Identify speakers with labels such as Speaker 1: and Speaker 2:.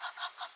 Speaker 1: Ha ha ha!